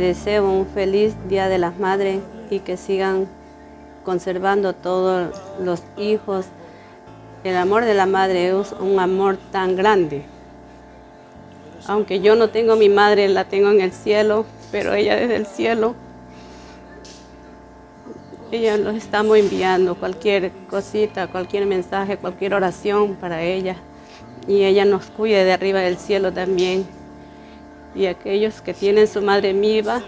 deseo un feliz Día de las Madres y que sigan conservando todos los hijos. El amor de la madre es un amor tan grande. Aunque yo no tengo mi madre, la tengo en el cielo, pero ella desde el cielo, ella nos estamos enviando cualquier cosita, cualquier mensaje, cualquier oración para ella. Y ella nos cuida de arriba del cielo también. Y aquellos que tienen su madre viva,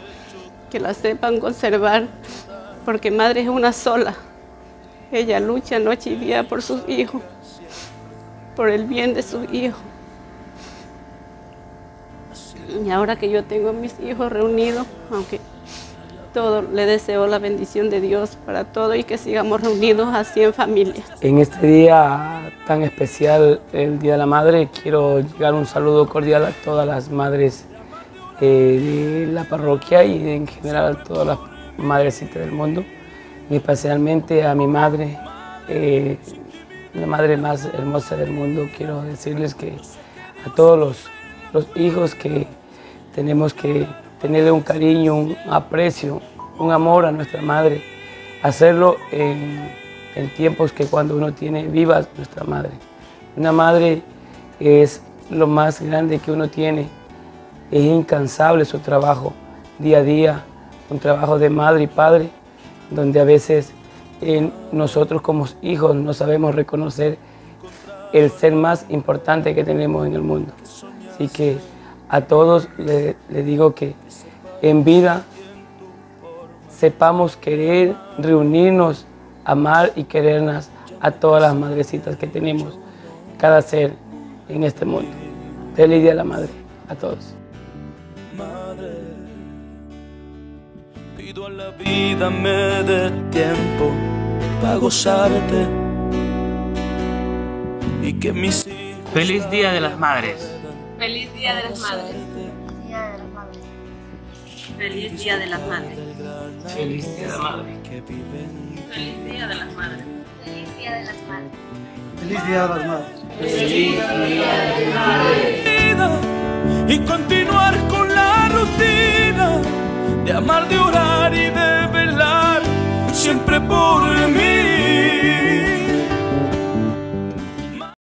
que la sepan conservar, porque madre es una sola. Ella lucha noche y día por sus hijos, por el bien de sus hijos. Y ahora que yo tengo a mis hijos reunidos, aunque todo, le deseo la bendición de Dios para todo y que sigamos reunidos así en familia. En este día tan especial, el Día de la Madre, quiero llegar un saludo cordial a todas las madres eh, de la parroquia y en general a todas las madrecitas del mundo, y especialmente a mi madre, eh, la madre más hermosa del mundo. Quiero decirles que a todos los, hijos que tenemos que tenerle un cariño, un aprecio, un amor a nuestra madre, hacerlo en, tiempos que cuando uno tiene vivas nuestra madre. Una madre es lo más grande que uno tiene, es incansable su trabajo día a día, un trabajo de madre y padre, donde a veces nosotros como hijos no sabemos reconocer el ser más importante que tenemos en el mundo. Así que a todos les le digo que en vida sepamos querer, reunirnos, amar y querernos a todas las madrecitas que tenemos, cada ser en este mundo. Feliz Día de la Madre a todos. Madre, pido a la vida me dé tiempo para gozarte y que mis Feliz Día de las Madres. Feliz Día de las Madres. Feliz Día de las Madres. Feliz Día de la Madre. Feliz Día de las Madres. Feliz Día de las Madres. Feliz Día de las Madres. Feliz Día de las Madres. Y continuar amar, de orar y de velar siempre por